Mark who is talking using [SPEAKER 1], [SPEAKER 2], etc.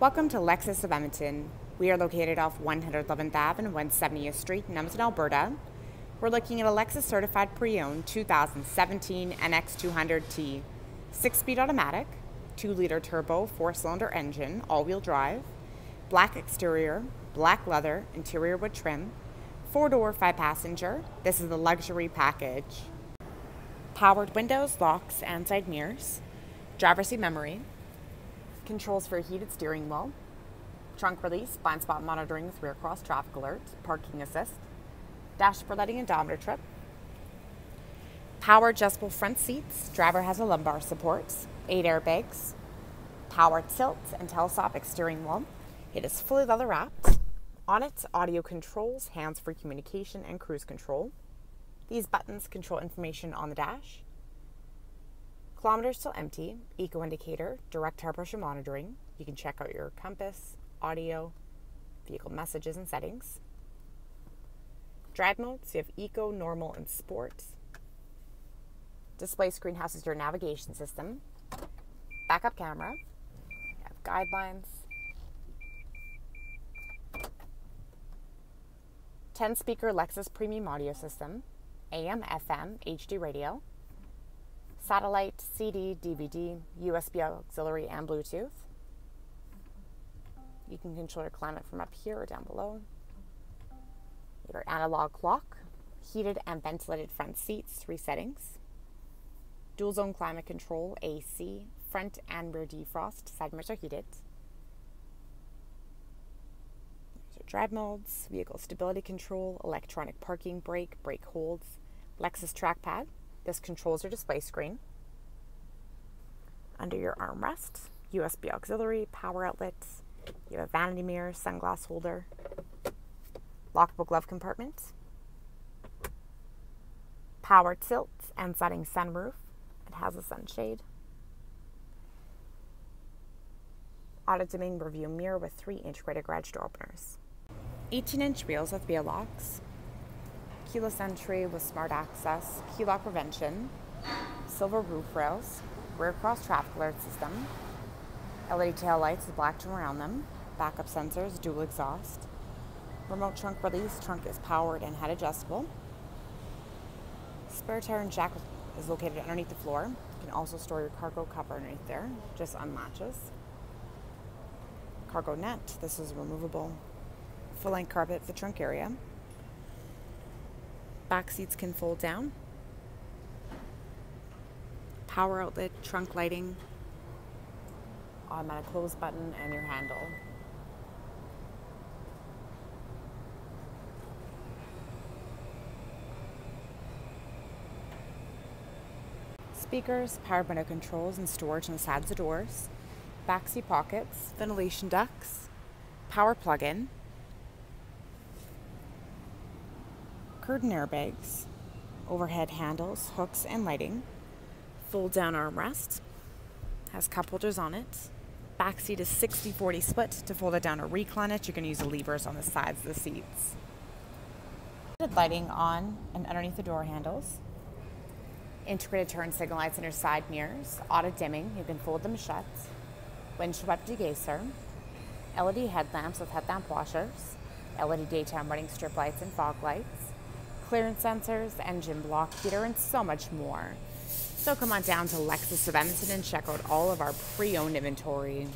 [SPEAKER 1] Welcome to Lexus of Edmonton. We are located off 111th Ave and 170th Street in Edmonton, Alberta. We're looking at a Lexus certified pre-owned 2017 NX200T, 6-speed automatic, 2-liter turbo, 4-cylinder engine, all-wheel drive, black exterior, black leather, interior wood trim, 4-door, 5-passenger. This is the luxury package. Powered windows, locks, and side mirrors, driver seat memory, controls for a heated steering wheel, trunk release, blind spot monitoring with rear cross traffic alert, parking assist, dash for letting and odometer trip, power adjustable front seats, driver has a lumbar support, eight airbags, power tilt and telescopic steering wheel. It is fully leather wrapped. On it, audio controls, hands-free communication, and cruise control. These buttons control information on the dash. Kilometers still empty, eco indicator, direct tire pressure monitoring. You can check out your compass, audio, vehicle messages and settings. Drive modes, you have eco, normal, and sport. Display screen houses your navigation system. Backup camera. You have guidelines. 10 speaker Lexus premium audio system. AM, FM, HD radio satellite, CD, DVD, USB auxiliary, and Bluetooth. You can control your climate from up here or down below. Your analog clock, heated and ventilated front seats, three settings. Dual zone climate control, AC, front and rear defrost, side mirrors are heated. So drive modes, vehicle stability control, electronic parking brake, brake holds, Lexus trackpad, this controls your display screen. Under your armrest, USB auxiliary, power outlets, you have a vanity mirror, sunglass holder, lockable glove compartment, power tilt and setting sunroof. It has a sunshade. Auto dimming review mirror with three integrated garage door openers. 18 inch wheels with wheel locks, keyless entry with smart access, key lock prevention, silver roof rails, rear cross traffic alert system, LED tail lights with black trim around them, backup sensors, dual exhaust, remote trunk release, trunk is powered and head adjustable. Spare tire and jack is located underneath the floor. You can also store your cargo cover underneath there, just unlatches. Cargo net, this is removable. Full length carpet for trunk area. Back seats can fold down. Power outlet, trunk lighting, automatic close button, and your handle. Speakers, power window controls, and storage on the sides of the doors. Backseat pockets, ventilation ducts, power plug-in, curtain airbags, overhead handles, hooks, and lighting, fold down armrest, has cup holders on it. Back seat is 60 40 split. To fold it down or recline it, you can use the levers on the sides of the seats. Lighting on and underneath the door handles. Integrated turn signal lights in your side mirrors. Auto dimming, you can fold them shut. Windshield wiper degausseur. LED headlamps with headlamp washers. LED daytime running strip lights and fog lights clearance sensors, engine block heater, and so much more. So come on down to Lexus of Edmonton and check out all of our pre-owned inventory.